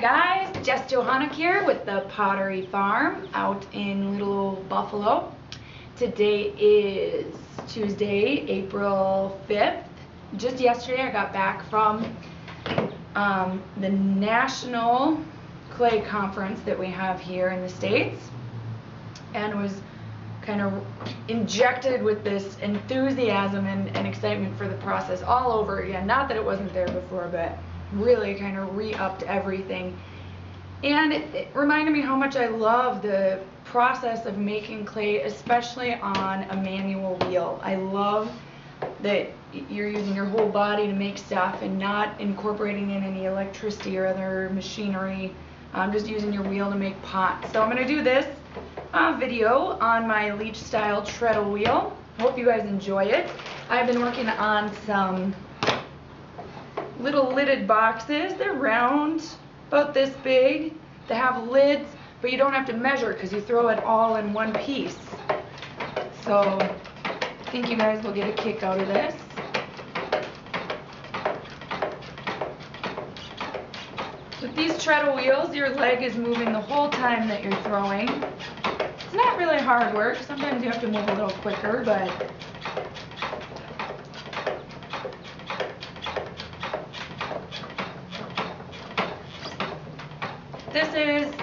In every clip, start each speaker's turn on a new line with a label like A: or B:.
A: guys, Jess Johanneck here with the Pottery Farm out in Little Buffalo. Today is Tuesday, April 5th. Just yesterday I got back from um, the National Clay Conference that we have here in the States and was kind of injected with this enthusiasm and, and excitement for the process all over again. Not that it wasn't there before, but really kind of re-upped everything. And it, it, reminded me how much I love the process of making clay, especially on a manual wheel. I love that you're using your whole body to make stuff and not incorporating in any electricity or other machinery. I'm just using your wheel to make pots. So I'm going to do this uh, video on my Leach style treadle wheel. Hope you guys enjoy it. I've been working on some little lidded boxes. They're round, about this big. They have lids, but you don't have to measure because you throw it all in one piece. So I think you guys will get a kick out of this. With these treadle wheels, your leg is moving the whole time that you're throwing. It's not really hard work. Sometimes you have to move a little quicker, but This is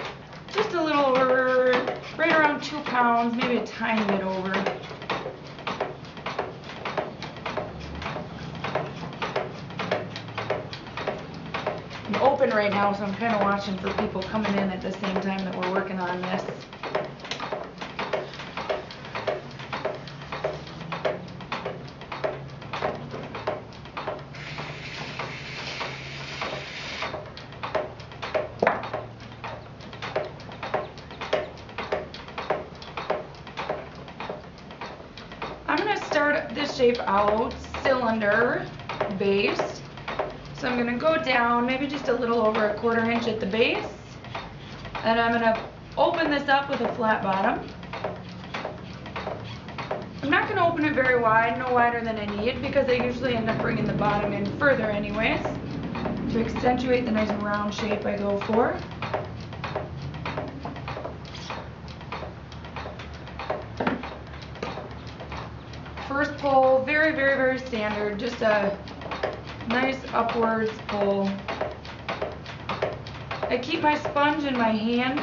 A: just a little over, right around two pounds, maybe a tiny bit over. I'm open right now, so I'm kind of watching for people coming in at the same time that we're working on this. I'm going to start this shape out cylinder base. So I'm going to go down maybe just a little over a quarter inch at the base. And I'm going to open this up with a flat bottom. I'm not going to open it very wide, no wider than I need, because I usually end up bringing the bottom in further anyways. To accentuate the nice round shape I go for. First pull, very, very, very standard, just a nice upwards pull. I keep my sponge in my hand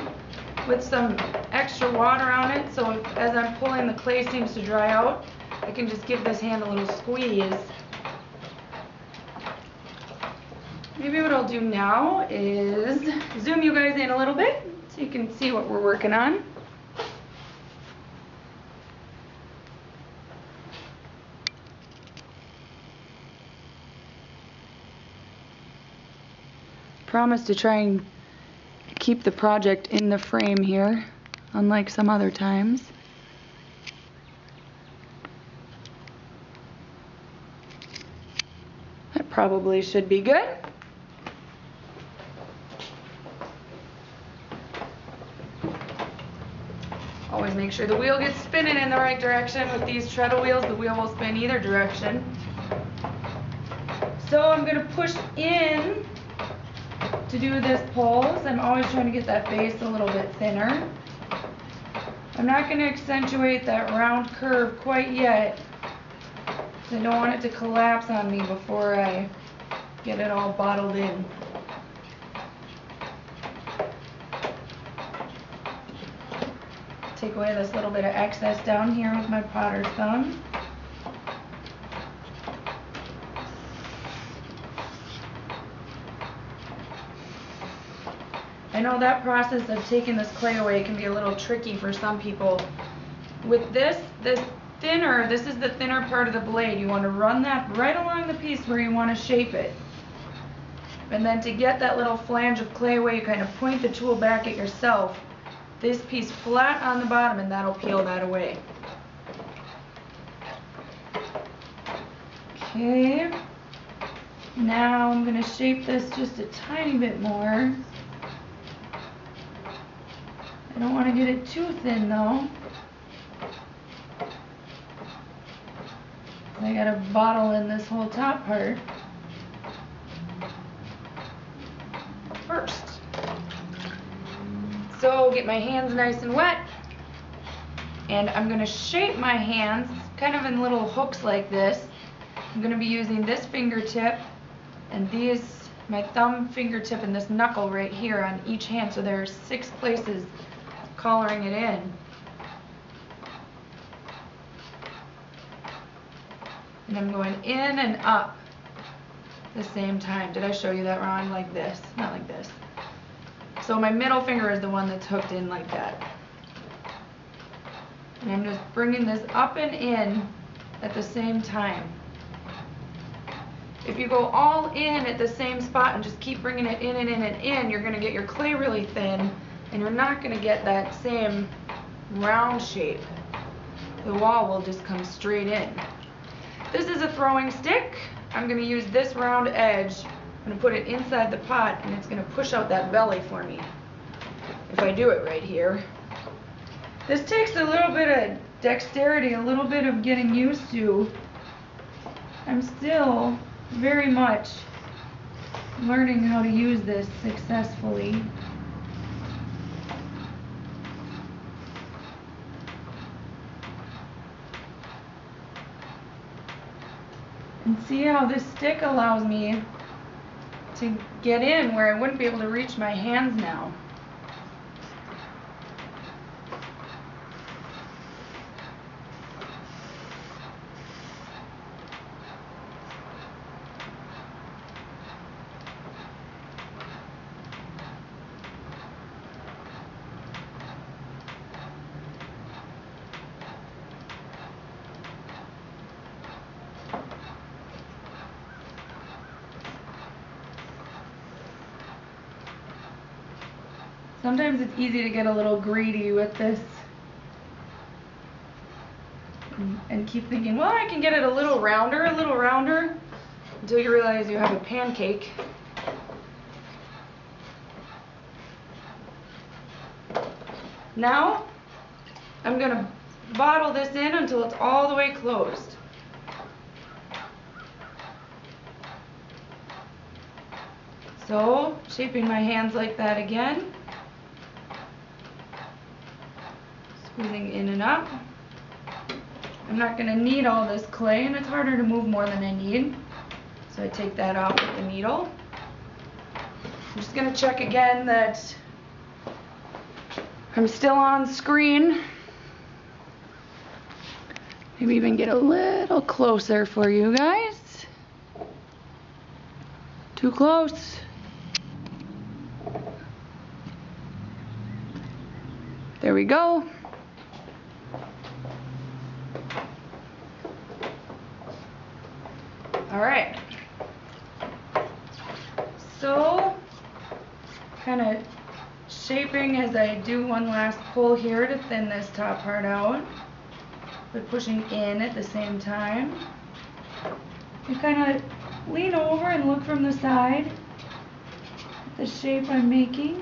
A: with some extra water on it, so if, as I'm pulling the clay seems to dry out, I can just give this hand a little squeeze. Maybe what I'll do now is zoom you guys in a little bit so you can see what we're working on. Promise to try and keep the project in the frame here, unlike some other times. That probably should be good. Always make sure the wheel gets spinning in the right direction. With these treadle wheels, the wheel will spin either direction. So I'm going to push in to do this pulse, I'm always trying to get that base a little bit thinner. I'm not going to accentuate that round curve quite yet. I don't want it to collapse on me before I get it all bottled in. Take away this little bit of excess down here with my potter's thumb. Know that process of taking this clay away can be a little tricky for some people. With this, this thinner, this is the thinner part of the blade. You want to run that right along the piece where you want to shape it. And then to get that little flange of clay away, you kind of point the tool back at yourself. This piece flat on the bottom and that'll peel that away. Okay. Now I'm going to shape this just a tiny bit more. I don't want to get it too thin though. I got to bottle in this whole top part first. So get my hands nice and wet. And I'm gonna shape my hands kind of in little hooks like this. I'm gonna be using this fingertip and these, my thumb fingertip and this knuckle right here on each hand. So there are six places collaring it in. And I'm going in and up the same time. Did I show you that wrong? Like this, not like this. So my middle finger is the one that's hooked in like that. And I'm just bringing this up and in at the same time. If you go all in at the same spot and just keep bringing it in and in and in, you're going to get your clay really thin and you're not going to get that same round shape. The wall will just come straight in. This is a throwing stick. I'm going to use this round edge. I'm going to put it inside the pot and it's going to push out that belly for me. If I do it right here. This takes a little bit of dexterity, a little bit of getting used to. I'm still very much learning how to use this successfully. And see how this stick allows me to get in where I wouldn't be able to reach my hands now. Sometimes it's easy to get a little greedy with this and, keep thinking, well, I can get it a little rounder, a little rounder, until you realize you have a pancake. Now, I'm going to bottle this in until it's all the way closed. So, shaping my hands like that again. Squeezing in and up. I'm not going to need all this clay and it's harder to move more than I need. So I take that off with the needle. I'm just going to check again that I'm still on screen. Maybe even get a little closer for you guys. Too close. There we go. All right. So, kind of shaping as I do one last pull here to thin this top part out, but pushing in at the same time. You kind of lean over and look from the side at the shape I'm making.